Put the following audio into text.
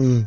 嗯。